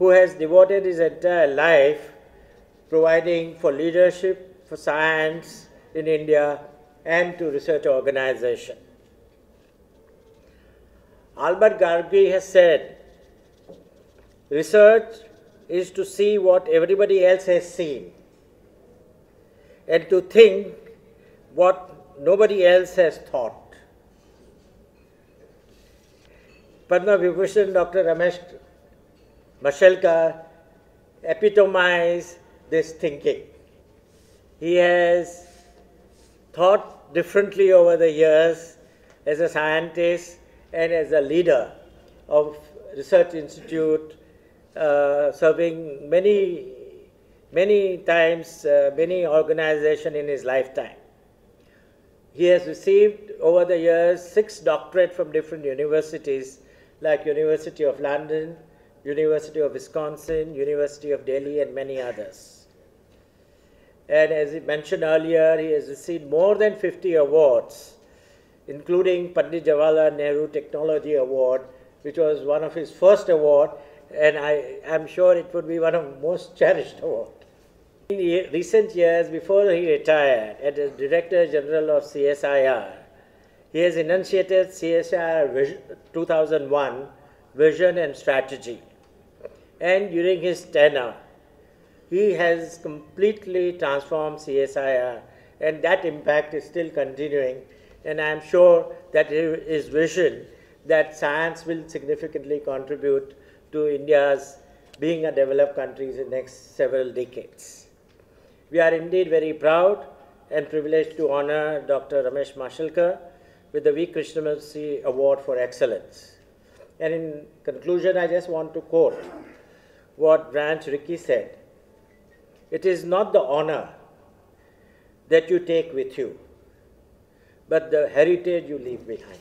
who has devoted his entire life providing for leadership, for science in India, and to research organization. Albert Györgyi has said, research is to see what everybody else has seen and to think what nobody else has thought. Padma Vibhushan Dr. Ramesh Mashelkar epitomized this thinking. He has thought differently over the years as a scientist and as a leader of research institute, uh, serving many, many times, uh, many organizations in his lifetime. He has received over the years six doctorates from different universities like University of London, University of Wisconsin, University of Delhi, and many others. And as he mentioned earlier, he has received more than 50 awards, including Pandit Jawaharlal Nehru Technology Award, which was one of his first awards, and I am sure it would be one of the most cherished awards. In recent years, before he retired as Director General of CSIR, he has enunciated CSIR 2001 vision and strategy. And during his tenure, he has completely transformed CSIR, and that impact is still continuing. And I am sure that his vision that science will significantly contribute to India's being a developed country in the next several decades. We are indeed very proud and privileged to honor Dr. Ramesh Mashelkar with the V. Krishnamurthy Award for Excellence. And in conclusion, I just want to quote what Branch Rickey said. It is not the honor that you take with you, but the heritage you leave behind.